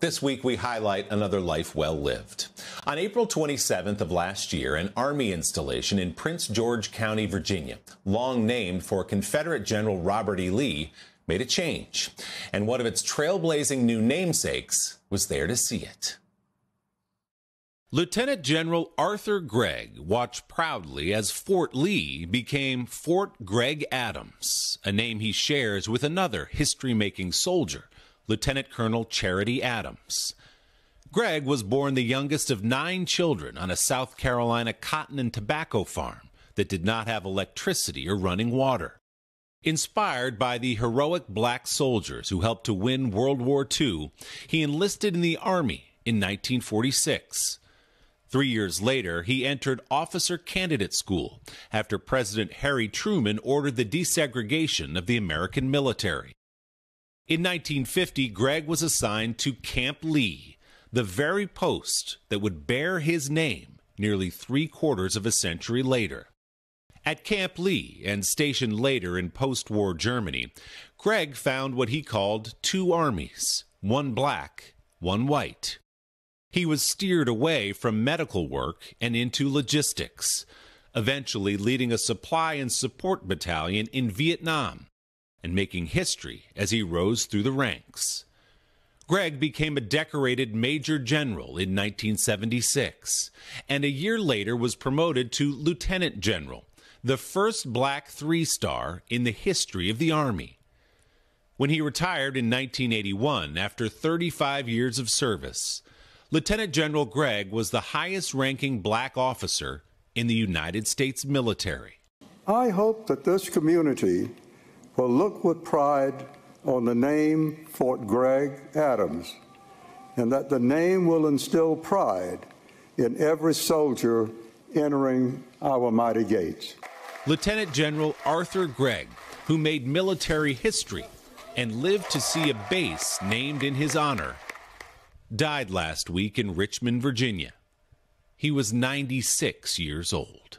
This week, we highlight another life well lived. On April 27th of last year, an Army installation in Prince George County, Virginia, long named for Confederate General Robert E. Lee, made a change. And one of its trailblazing new namesakes was there to see it. Lieutenant General Arthur Gregg watched proudly as Fort Lee became Fort Gregg Adams, a name he shares with another history making soldier Lieutenant Colonel Charity Adams. Gregg was born the youngest of nine children on a South Carolina cotton and tobacco farm that did not have electricity or running water. Inspired by the heroic black soldiers who helped to win World War II, he enlisted in the Army in 1946. Three years later, he entered Officer Candidate School after President Harry Truman ordered the desegregation of the American military. In 1950, Gregg was assigned to Camp Lee, the very post that would bear his name nearly three quarters of a century later. At Camp Lee and stationed later in post war Germany, Gregg found what he called two armies one black, one white. He was steered away from medical work and into logistics, eventually leading a supply and support battalion in Vietnam and making history as he rose through the ranks. Gregg became a decorated Major General in 1976, and a year later was promoted to Lieutenant General, the first black three star in the history of the Army. When he retired in 1981 after 35 years of service, Lieutenant General Gregg was the highest ranking black officer in the United States military. I hope that this community will look with pride on the name Fort Gregg Adams, and that the name will instill pride in every soldier entering our mighty gates. Lieutenant General Arthur Gregg, who made military history and lived to see a base named in his honor, died last week in Richmond, Virginia. He was 96 years old.